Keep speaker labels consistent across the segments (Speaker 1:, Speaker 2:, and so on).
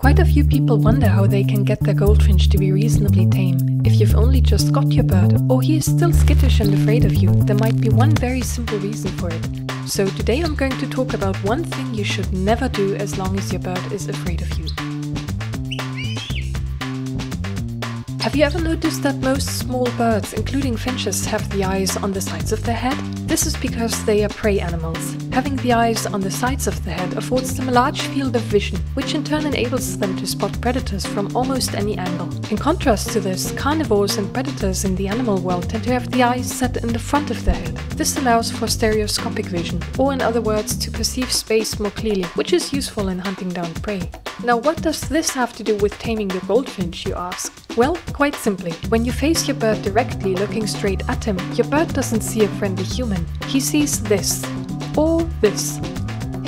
Speaker 1: Quite a few people wonder how they can get their goldfinch to be reasonably tame. If you've only just got your bird, or he is still skittish and afraid of you, there might be one very simple reason for it. So today I'm going to talk about one thing you should never do as long as your bird is afraid of you. Have you ever noticed that most small birds, including finches, have the eyes on the sides of their head? This is because they are prey animals. Having the eyes on the sides of the head affords them a large field of vision, which in turn enables them to spot predators from almost any angle. In contrast to this, carnivores and predators in the animal world tend to have the eyes set in the front of their head. This allows for stereoscopic vision, or in other words, to perceive space more clearly, which is useful in hunting down prey. Now what does this have to do with taming your goldfinch, you ask? Well, quite simply. When you face your bird directly looking straight at him, your bird doesn't see a friendly human. He sees this. Or this.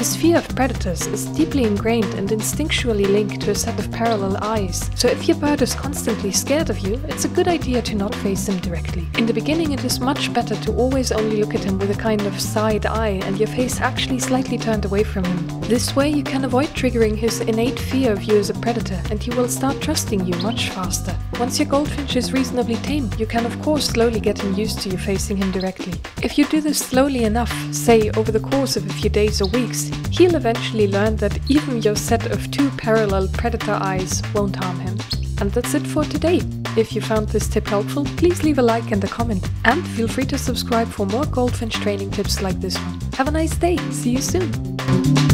Speaker 1: His fear of predators is deeply ingrained and instinctually linked to a set of parallel eyes, so if your bird is constantly scared of you, it's a good idea to not face him directly. In the beginning it is much better to always only look at him with a kind of side eye and your face actually slightly turned away from him. This way you can avoid triggering his innate fear of you as a predator and he will start trusting you much faster. Once your goldfinch is reasonably tame, you can of course slowly get him used to you facing him directly. If you do this slowly enough, say over the course of a few days or weeks, he'll eventually learn that even your set of two parallel predator eyes won't harm him. And that's it for today. If you found this tip helpful, please leave a like and a comment. And feel free to subscribe for more goldfinch training tips like this one. Have a nice day. See you soon.